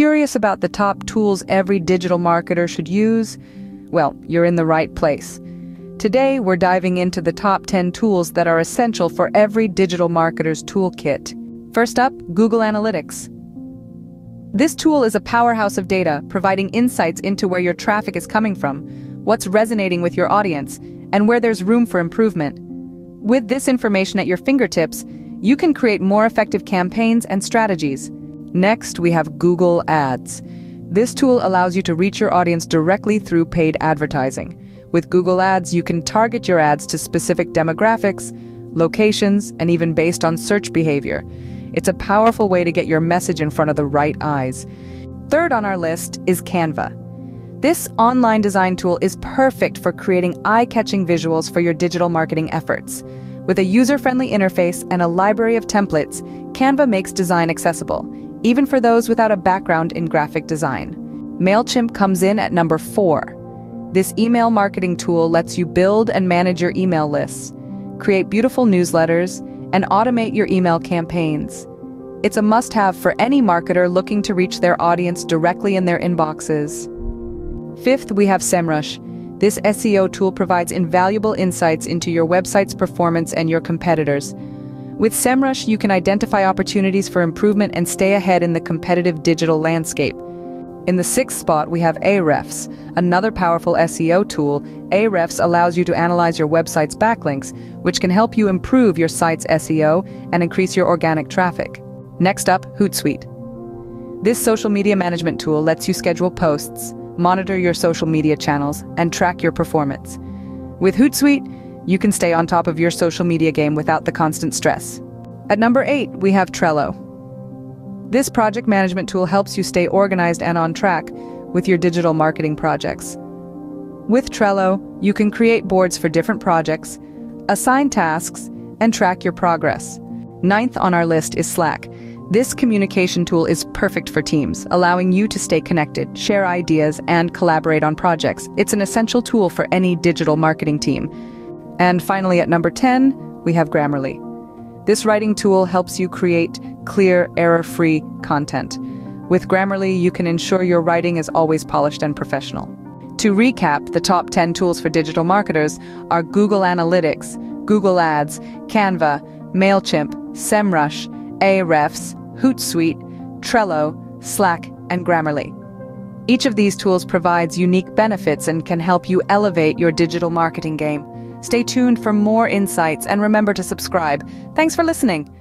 Curious about the top tools every digital marketer should use? Well, you're in the right place. Today, we're diving into the top 10 tools that are essential for every digital marketer's toolkit. First up, Google Analytics. This tool is a powerhouse of data, providing insights into where your traffic is coming from, what's resonating with your audience, and where there's room for improvement. With this information at your fingertips, you can create more effective campaigns and strategies. Next, we have Google Ads. This tool allows you to reach your audience directly through paid advertising. With Google Ads, you can target your ads to specific demographics, locations, and even based on search behavior. It's a powerful way to get your message in front of the right eyes. Third on our list is Canva. This online design tool is perfect for creating eye-catching visuals for your digital marketing efforts. With a user-friendly interface and a library of templates, Canva makes design accessible, even for those without a background in graphic design. MailChimp comes in at number four. This email marketing tool lets you build and manage your email lists, create beautiful newsletters, and automate your email campaigns. It's a must-have for any marketer looking to reach their audience directly in their inboxes. Fifth, we have SEMrush. This SEO tool provides invaluable insights into your website's performance and your competitors. With SEMrush, you can identify opportunities for improvement and stay ahead in the competitive digital landscape. In the sixth spot, we have Ahrefs, another powerful SEO tool. Ahrefs allows you to analyze your website's backlinks, which can help you improve your site's SEO and increase your organic traffic. Next up, Hootsuite. This social media management tool lets you schedule posts, monitor your social media channels, and track your performance. With Hootsuite, you can stay on top of your social media game without the constant stress. At number 8, we have Trello. This project management tool helps you stay organized and on track with your digital marketing projects. With Trello, you can create boards for different projects, assign tasks, and track your progress. Ninth on our list is Slack. This communication tool is perfect for teams, allowing you to stay connected, share ideas, and collaborate on projects. It's an essential tool for any digital marketing team. And finally, at number 10, we have Grammarly. This writing tool helps you create clear, error-free content. With Grammarly, you can ensure your writing is always polished and professional. To recap, the top 10 tools for digital marketers are Google Analytics, Google Ads, Canva, MailChimp, SEMrush, Ahrefs, Hootsuite, Trello, Slack, and Grammarly. Each of these tools provides unique benefits and can help you elevate your digital marketing game. Stay tuned for more insights and remember to subscribe. Thanks for listening.